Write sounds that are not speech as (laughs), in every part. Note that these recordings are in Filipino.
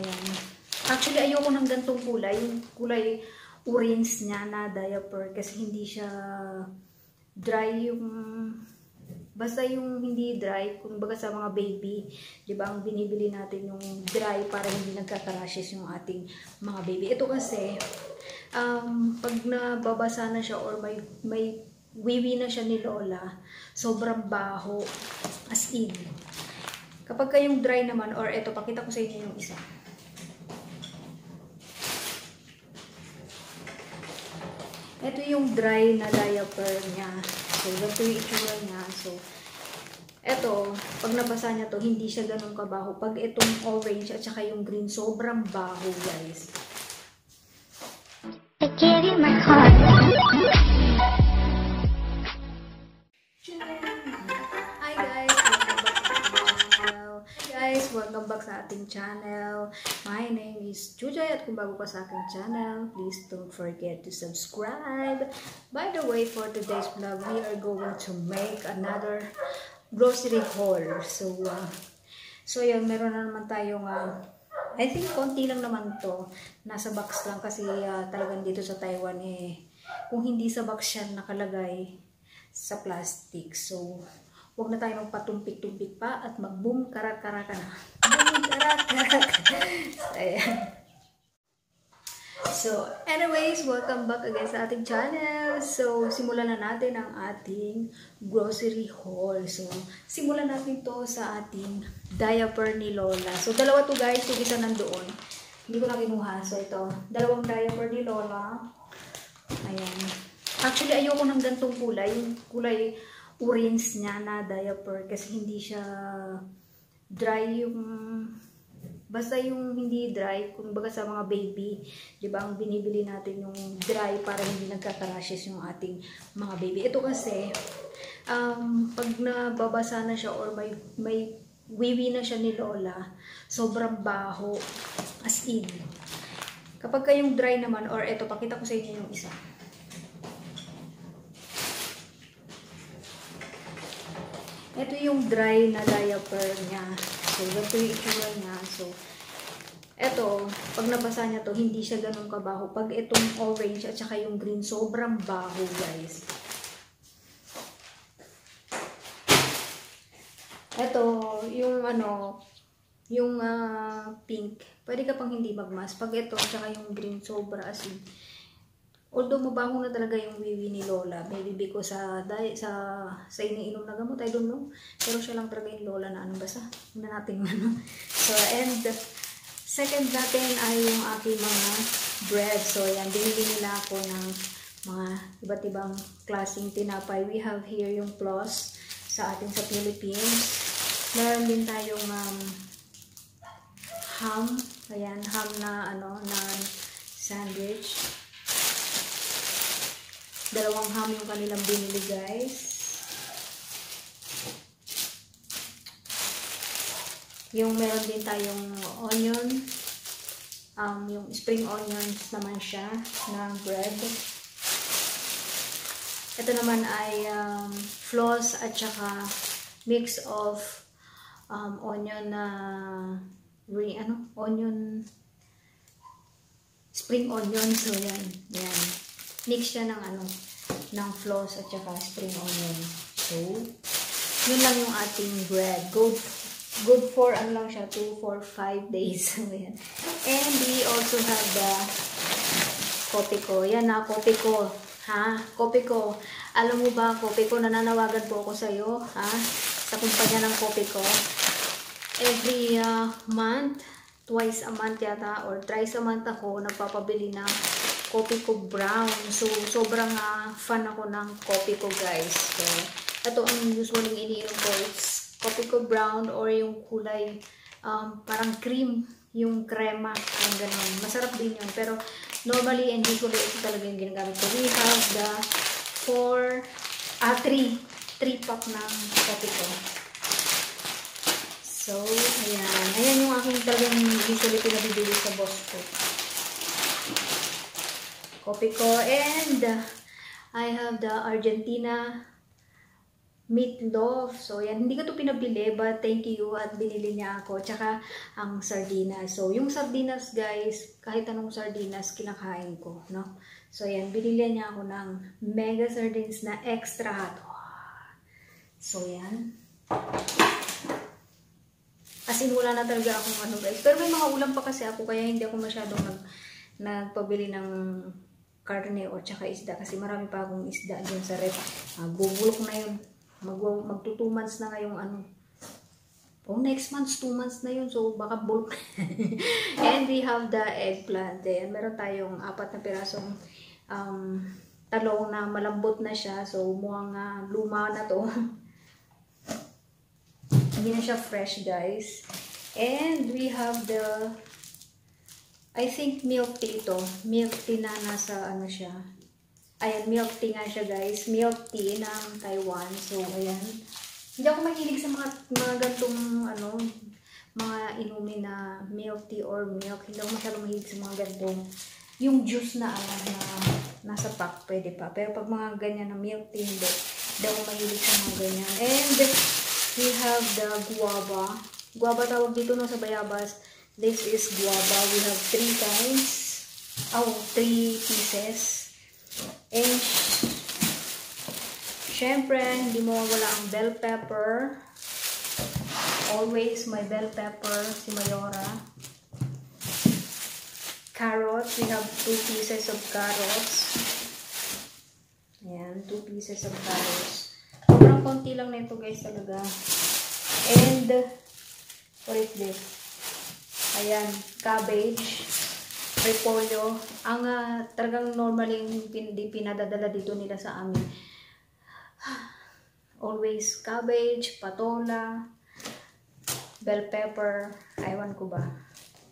Ayan. Actually, ayoko ng gantong kulay. Kulay orange niya na diaper kasi hindi siya dry yung basta yung hindi dry, kumbaga sa mga baby, 'di ba? Ang binibili natin yung dry para hindi nagkaka-rashes yung ating mga baby. Ito kasi um, pag nababasa na siya or may may wiwi na siya ni Lola, sobrang baho as in. Kapag kayong dry naman or ito pakita ko sa inyo yung isa. Ito yung dry na diaper niya. So, ganito yung itsura niya. So, eto, pag nabasa niya to, hindi siya ganun kabaho. Pag itong orange at saka yung green, sobrang baho, guys. Is Jujay at kung bago ka sa aking channel, please don't forget to subscribe. By the way, for today's vlog, we are going to make another grocery haul. So, uh, so yun, meron na naman tayong uh, I think konti lang naman to. Nasa box lang kasi uh, talagang dito sa Taiwan eh kung hindi sa box siya nakalagay sa plastic. So, huwag na tayo magpatumpik-tumpik pa at mag-boom karak-karaka na. (laughs) So, anyways, welcome back again sa ating channel. So, simulan na natin ang ating grocery haul. So, simulan natin to sa ating diaper ni Lola. So, dalawa to guys. Yung isa nandoon. Hindi ko na kinuha. So, ito. Dalawang diaper ni Lola. Ayan. Actually, ayoko ng gantong kulay. Yung kulay orange niya na diaper. Kasi hindi siya dry yung Basta yung hindi dry, kumbaga sa mga baby, 'di ba? Ang binibili natin yung dry para hindi nagkaka-rashes yung ating mga baby. Ito kasi um, pag nababasa na siya or may may wiwi na siya ni Lola, sobrang baho as in. Kapag kayong dry naman or ito pakita ko sa inyo yung isa. Ito yung dry na diaper niya. So, ganito yung itsura niya. So, eto, pag nabasa niya to, hindi siya ganun kabaho. Pag itong orange at saka yung green, sobrang baho, guys. Eto, yung ano, yung uh, pink, pwede ka pang hindi magmas. Pag ito, at saka yung green, sobra asin. Although mabango na talaga yung wiwi ni Lola, maybe because sa sa sa iniinom na gamot, I don't know. Pero siya lang talaga yung Lola na ano basta. Hindi natin (laughs) ano. So and second natin ay yung aking mga bread. So yan, binili nila ako ng mga iba't ibang klaseng tinapay. We have here yung plus sa ating sa Philippines. Meron din tayong um, ham. Ayan, ham na ano na sandwich dalawang ham yung kanilang binili guys. Yung meron din tayong onion. Um, yung spring onions naman siya na bread. Ito naman ay um, floss at saka mix of um, onion na uh, ano, onion spring onion. So yan, yan mix siya ng ano, ng floss at saka spring onion. So, yun lang yung ating bread. Good, good for, ano lang siya, 2, 4, 5 days. (laughs) And we also have the kopi ko. Yan na, kopi ko. Ha? Kopi ko. Alam mo ba, kopi ko, nananawagan po ako sa'yo, ha? Sa kumpanya ng kopi ko. Every uh, month, twice a month yata, or thrice a month ako, nagpapabili ng coffee ko brown. So, sobrang uh, fan ako ng coffee ko, guys. So, ito ang usually iniinom ko. It's coffee ko brown or yung kulay um, parang cream, yung crema, ang ganun. Masarap din yun. Pero, normally and usually, ito talaga yung ginagamit ko. We have the 4, ah, 3, 3 pack ng coffee ko. So, ayan. Ayan yung aking talagang usually pinabibili sa boss ko coffee ko. And I have the Argentina meatloaf. So, yan. Hindi ko to pinabili, but thank you at binili niya ako. Tsaka, ang sardinas. So, yung sardinas, guys, kahit anong sardinas, kinakain ko, no? So, yan. Binili niya ako ng mega sardines na extra hot. So, yan. As in, wala na talaga akong ano, guys. Pero may mga ulam pa kasi ako, kaya hindi ako masyadong nag, nagpabili ng karne o tsaka isda kasi marami pa akong isda dyan sa rep. Uh, bubulok na yun. Mag, magto 2 months na ngayong ano. Oh, next month, 2 months na yun. So, baka bulk. (laughs) And we have the eggplant. Then, meron tayong apat na pirasong um, talong na malambot na siya. So, mukhang uh, luma na to. (laughs) Hindi na siya fresh, guys. And we have the I think milk tea ito. Milk tea na nasa ano siya. Ayan, milk tea nga siya guys. Milk tea ng Taiwan. So, ayan. Hindi ako mahilig sa mga, mga gantong, ano, mga inumin na milk tea or milk. Hindi ako masyadong mahilig sa mga gantong. Yung juice na, ano, na nasa pack, pwede pa. Pero pag mga ganyan na milk tea, hindi. Hindi ako mahilig sa mga ganyan. And, we have the guava. Guava tawag dito no sa bayabas. This is guava. We have three kinds. Oh, three pieces. And, syempre, hindi mo wala ang bell pepper. Always my bell pepper, si Mayora. Carrots, we have two pieces of carrots. Ayan, two pieces of carrots. Sobrang konti lang nito guys talaga. And, what is this? Ayan, cabbage repolyo. Ang uh, talagang normally hindi pinadadala dito nila sa amin. (sighs) Always cabbage, patola, bell pepper, aywan ko ba.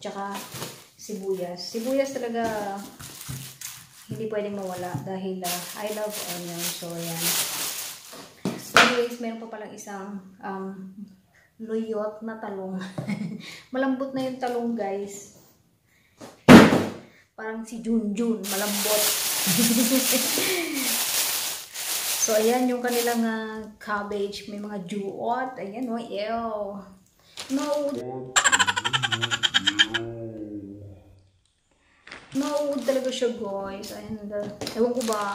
Tsaka sibuyas. Sibuyas talaga hindi pwedeng mawala dahil uh, I love onion. So, ayan. Anyways, meron pa palang isang um, luyot na talong. (laughs) Malambot na yung talong, guys. Parang si Junjun, malambot. (laughs) so, ayan yung kanilang uh, cabbage. May mga juot. Ayan, oh, ew. No. No, talaga siya, guys. Ayan, the, ewan ko ba.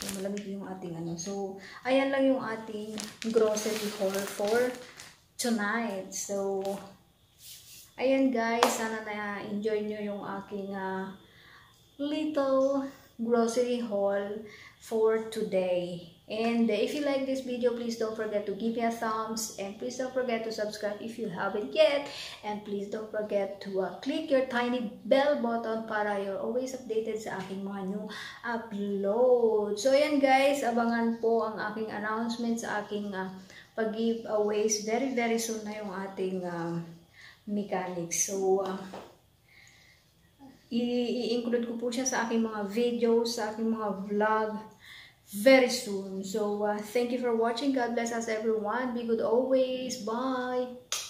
So, malamig yung ating ano. So, ayan lang yung ating grocery haul for tonight. So, Ayan guys, sana na-enjoy nyo yung aking uh, little grocery haul for today. And if you like this video, please don't forget to give me a thumbs and please don't forget to subscribe if you haven't yet. And please don't forget to uh, click your tiny bell button para you're always updated sa aking mga new upload. So ayan guys, abangan po ang aking announcement sa aking uh, pag-giveaways. Very very soon na yung ating uh, mechanics. So, uh, i-include ko po siya sa aking mga videos, sa aking mga vlog very soon. So, uh, thank you for watching. God bless us everyone. Be good always. Bye!